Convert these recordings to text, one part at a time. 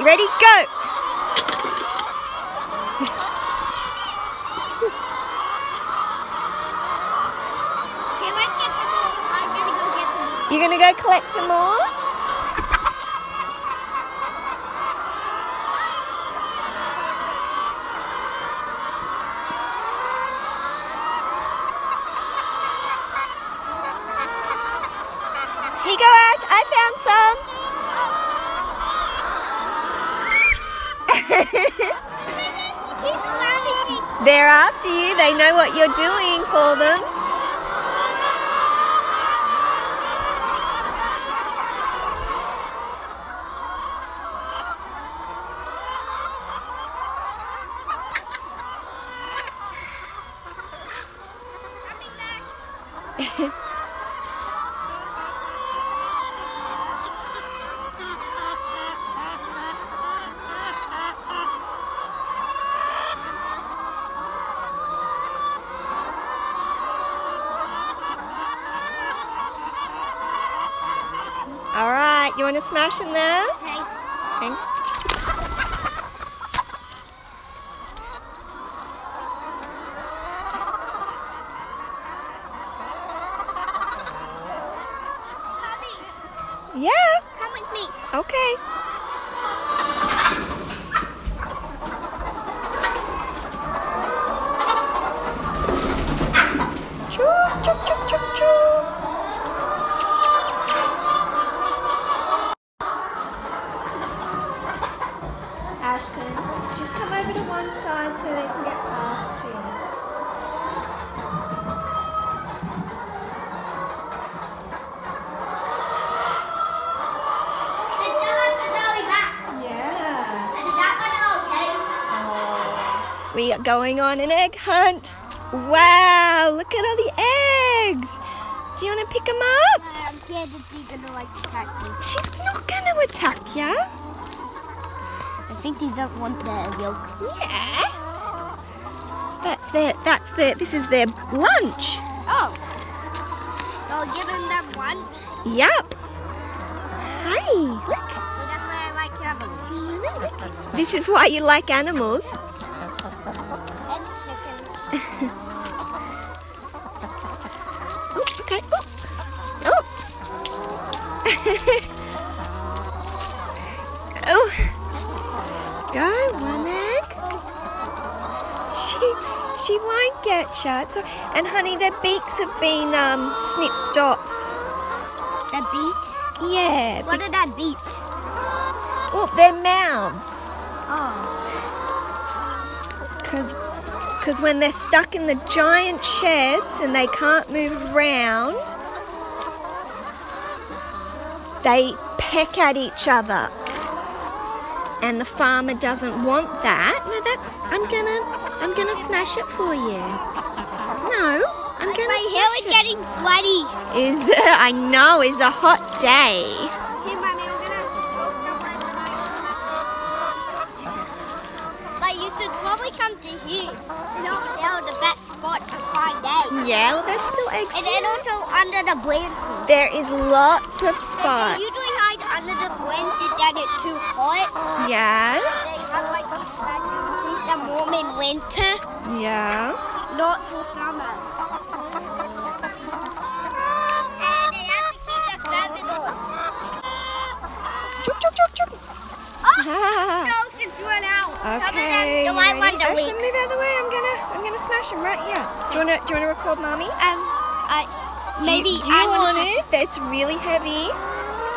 You ready? Go! You're gonna go collect some more? Here you go, Ash. I found some. They're after you. They know what you're doing for them. All right. You want to smash in there? Okay. Okay. Yeah. Come with me. Okay. We are going on an egg hunt. Wow, look at all the eggs. Do you want to pick them up? I'm scared that she's gonna like attack me. She's not going to attack you. I think she don't want the yolk. Yeah. That's their, that's their, this is their lunch. Oh. I'll give them lunch. Yup. Hey, look. That's why I like This is why you like animals. And chicken. Oh, okay. Oh. Oh. oh. Go, one egg. She, won't get shut. So, and honey, their beaks have been um, snipped off. The beaks? Yeah. What are the beaks? Oh, their mouths. Oh. Because because when they're stuck in the giant sheds and they can't move around, they peck at each other. And the farmer doesn't want that. No, that's I'm gonna I'm gonna smash it for you. No, I'm gonna My hair is it. getting bloody. Is I know It's a hot day. Hey, mommy, I'm gonna. But you should probably come to here. You know, the best spot to find eggs. Yeah, well there's still eggs. And then also under the blankets. There is lots of spots. usually hide under the blanket that it's too hot. Yeah, They have like these that keep them warm in winter, yeah. not for summer. And they have to keep the feathers on. Choop, choop, choop, choop. Oh, no, it's run out. Some of them, Okay. the white ready? ones are Ashton, weak. move out of the way. I'm gonna, I'm gonna smash him right here. Do you wanna, do you wanna record mommy? Um, I maybe Do you, do you I want it? It's really heavy.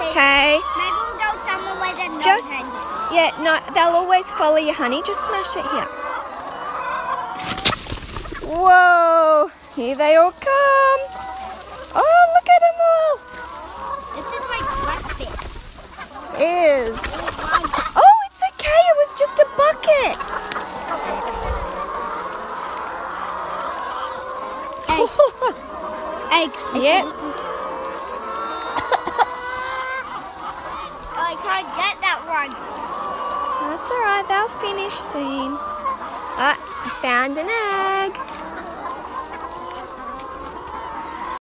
Okay. Okay. Maybe no Just, yeah, no, they'll always follow you, honey. Just smash it here. Whoa! Here they all come. Oh, look at them all. This is my breakfast. Is. Oh, it's okay. It was just a bucket. Egg. Yep. Oh, I can't get that one. That's all right. They'll finish soon. I found an egg.